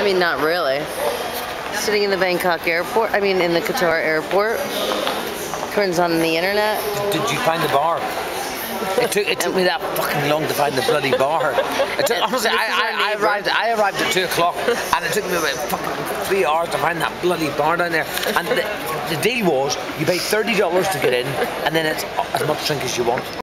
I mean, not really. Sitting in the Bangkok airport, I mean, in the Qatar airport. Turns on the internet. Did you find the bar? It took, it took me that fucking long to find the bloody bar. Took, honestly, I, I, I arrived. I arrived at two o'clock, and it took me about fucking three hours to find that bloody bar down there. And the, the deal was, you pay thirty dollars to get in, and then it's as much drink as you want.